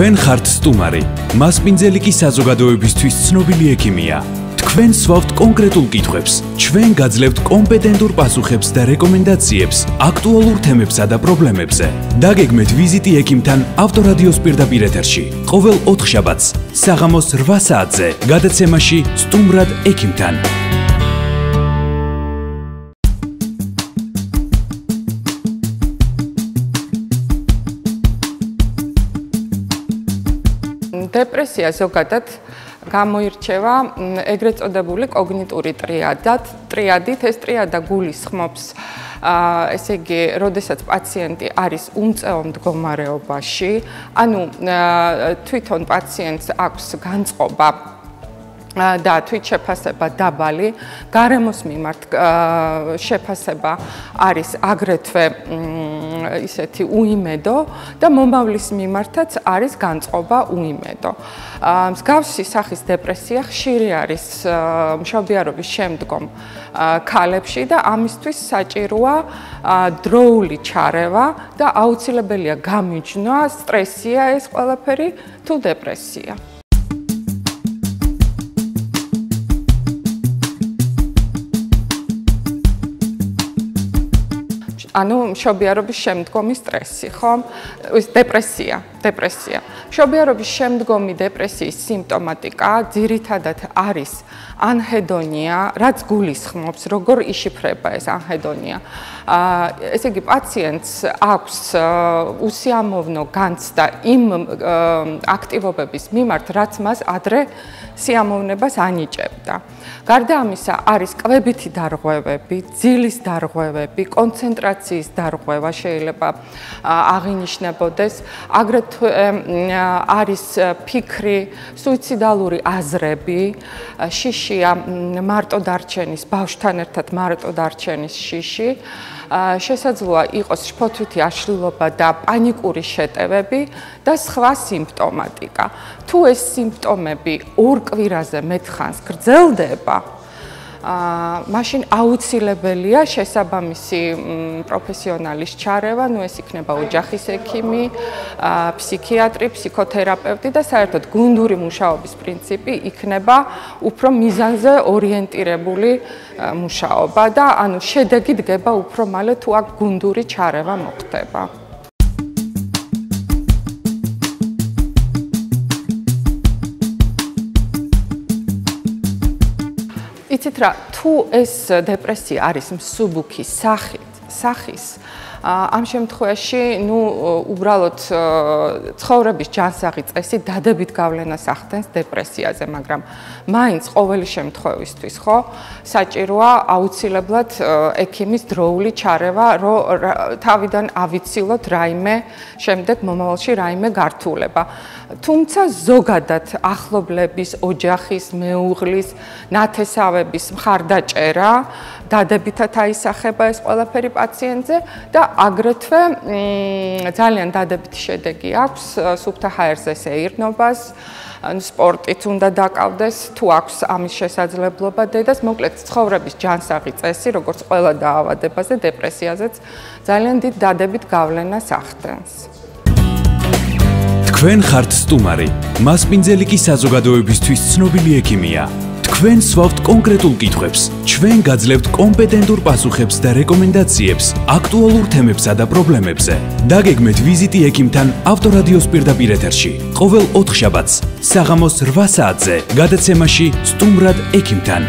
თქვენ ხართ სტუმარი. მასპინძელი კი საზოგადოებისთვის ცნობილი ექიმია. თქვენ სვავთ კონკრეტულ კითხვებს. ჩვენ გაძლევთ კომპეტენტურ პასუხებს და რეკომენდაციებს აქტუალურ თემებსა და პრობლემებზე. დაგეგმეთ ვიზიტი ექიმთან ავტორადიოს პირდაპირ ეთერში. ყოველ 4 შაბათს საღამოს 8 საათზე გადაცემაში სტუმრად ექიმთან. დეპრესია ზოგადად გამოირჩევა ეგრეთ წოდებული კოგნიტური ტრიადად. ტრიადით ეს ტრიადა გულისხმობს აა ესე იგი, როდესაც პაციენტი არის უმწეო მდგომარეობაში, ანუ თვითონ პაციენტს აქვს განწყობა და თვით შეფასება დაბალი, გარემოს მიმართ შეფასება არის აგრეთვე ისეთი უიმედო და მომავლის მიმართაც არის განწყობა უიმედო. მსგავსი სახის დეპრესია ხშირი არის მშობიარობის შემდგომ ქალებში და ამისთვის საჭიროა დროული ჩარევა და აუცილებელია გამიჯნა სტრესია ეს ყველაფერი თუ დეპრესია. ანუ მშობიარობის შემდგომი სტრესი, ხო? ეს დეპრესია, დეპრესია. მშობიარობის შემდგომი დეპრესიის სიმპტომატიკა ძირითადად არის ანჰედონია, რაც გულისხმობს, როგორ იშიფრება ეს ანჰედონია. აა ესე იგი პაციენტს აქვს უსიამოვნო განცდა იმ აქტივობების მიმართ, რაც მას ადრე სიამოვნებას ანიჭებდა. გარდა ამისა, არის კვებითი დარღვევები, ძილის დარღვევები, კონცენტრაციის დარღვევა შეიძლება აღინიშნებოდეს, აგრეთვე არის ფიქრი, სუიციდალური აზრები, შიშია მარტო დარჩენის, ბავშვთან ერთად მარტო დარჩენის შიში. შესაძლოა იყოს შფოთვითი აშლილობა და პანიკური შეტევები და სხვა სიმპტომატიკა. თუ ეს სიმპტომები ორ კვირაზე მეთხანს გრძელდება, მაშინ აუცილებელია შესაბამისი პროფესიონალის ჩარევა, ну ეს იქნება ოჯახის ექიმი, ფსიქიატრი, ფსიქოთერაპევტი და საერთოდ გუნდური მუშაობის პრინციპი იქნება უფრო მიზანზე ორიენტირებული მუშაობა და ანუ შედეგი დგება უფრო მალე თუ აქ გუნდური ჩარევა მოხდება. იცით რა, თუ ეს დეპრესია არის მსუბუქი სახით, სახის, ამ შემთხვევაში, ну, უბრალოდ ცხოვრების ჯანსაღი წესი დადებით გავლენას ახდენს დეპრესიაზე, მაგრამ მაინც ყოველი შემთხვევისთვის, ხო, საჭიროა აუცილებლად ექიმის დროული ჩარევა, რომ თავიდან ავიცილოთ რაიმე შემდეგ მომავალში რაიმე გართულება. თუმცა ზოგადად ახლობლების, ოჯახის, მეუღლის, ნათესავების მხარდაჭერა დადებითად აისახება ეს ყველაფერი პაციენტზე და აგრეთვე ძალიან დადებითი შედეგი აქვს სუფთა ჰაერზე ეირნობას ან სპორტით უნდა დაკავდეს თუ აქვს ამის შესაძლებლობა დედას. მოკლედ ცხოვრების ჯანსაღი წესი როგორც ყველა დაავადებაზე დეპრესიაზეც ძალიან დიდ დადებით გავლენას ახდენს. თქვენ ხართ სტუმარი. მასპინძელი კი საზოგადოებისთვის ცნობილი ექიმია თქვენ სვავთ კონკრეტულ კითხვებს. ჩვენ გაძლევთ კომპეტენტურ პასუხებს და რეკომენდაციებს აქტუალურ თემებსა და პრობლემებზე. დაგეგმეთ ვიზიტი ექიმთან ავტორადიოს პირდაპირ ეთერში. ყოველ 4 შაბათს საღამოს 8 საათზე გადაცემაში სტუმრად ექიმთან.